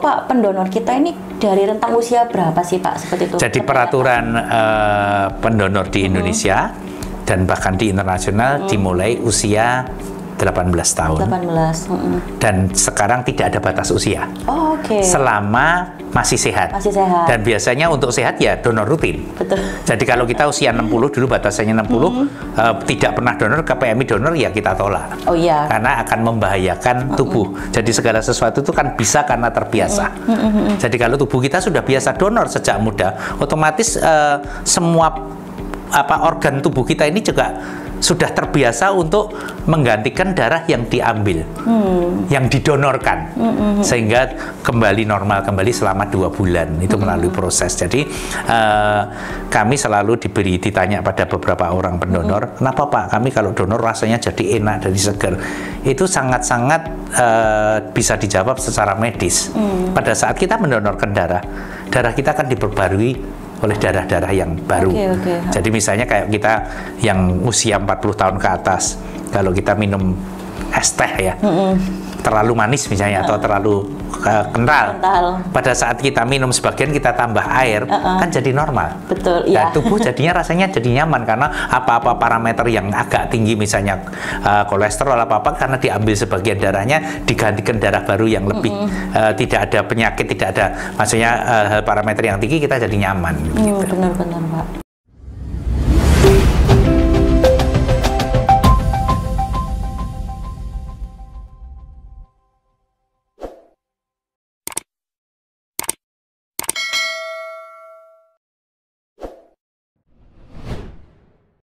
Pak, pendonor kita ini dari rentang usia berapa sih Pak? Seperti itu. Jadi peraturan uh, pendonor di Indonesia hmm. dan bahkan di internasional hmm. dimulai usia 18 tahun. 18. Mm Dan sekarang tidak ada batas usia. Oh, oke. Okay. Selama masih sehat. Masih sehat. Dan biasanya untuk sehat ya donor rutin. Betul. Jadi kalau kita usia 60 dulu batasannya 60, hmm. uh, tidak pernah donor ke PMI donor ya kita tolak. Oh iya. Karena akan membahayakan tubuh. Hmm. Jadi segala sesuatu itu kan bisa karena terbiasa. Hmm. Hmm. Jadi kalau tubuh kita sudah biasa donor sejak muda, otomatis uh, semua apa organ tubuh kita ini juga sudah terbiasa untuk menggantikan darah yang diambil, hmm. yang didonorkan, hmm. sehingga kembali normal kembali selama dua bulan itu hmm. melalui proses. Jadi uh, kami selalu diberi ditanya pada beberapa orang pendonor, hmm. kenapa Pak kami kalau donor rasanya jadi enak dan segar? Itu sangat-sangat uh, bisa dijawab secara medis. Hmm. Pada saat kita mendonorkan darah, darah kita akan diperbarui oleh darah-darah yang baru. Okay, okay. Jadi misalnya kayak kita yang usia 40 tahun ke atas, kalau kita minum es teh ya, mm -hmm. terlalu manis misalnya uh. atau terlalu uh, kental. kental. Pada saat kita minum sebagian kita tambah air, -uh. kan jadi normal. Betul. Dan iya. tubuh jadinya rasanya jadi nyaman karena apa-apa parameter yang agak tinggi misalnya uh, kolesterol apa apa karena diambil sebagian darahnya digantikan darah baru yang lebih mm -hmm. uh, tidak ada penyakit, tidak ada maksudnya uh, parameter yang tinggi kita jadi nyaman. Mm, gitu. Benar-benar Pak.